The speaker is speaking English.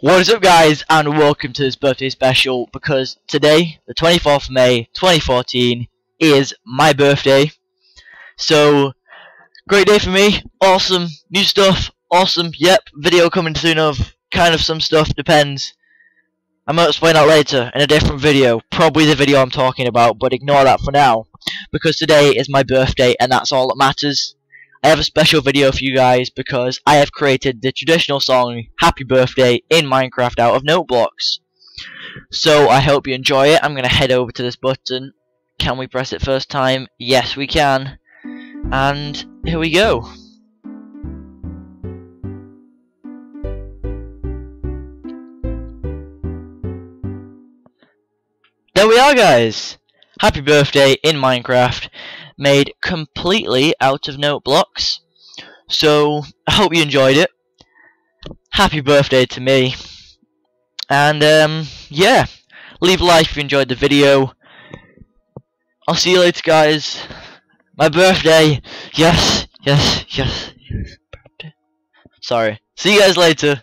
What is up guys and welcome to this birthday special because today, the 24th of May 2014, is my birthday. So, great day for me, awesome, new stuff, awesome, yep, video coming soon of kind of some stuff, depends. I might explain that later in a different video, probably the video I'm talking about, but ignore that for now. Because today is my birthday and that's all that matters. I have a special video for you guys because I have created the traditional song Happy Birthday in Minecraft out of note blocks. So I hope you enjoy it. I'm going to head over to this button. Can we press it first time? Yes we can. And here we go. There we are guys! Happy birthday in Minecraft made completely out of note blocks. So, I hope you enjoyed it. Happy birthday to me. And, um, yeah. Leave a like if you enjoyed the video. I'll see you later, guys. My birthday. Yes, yes, yes, yes. Sorry. See you guys later.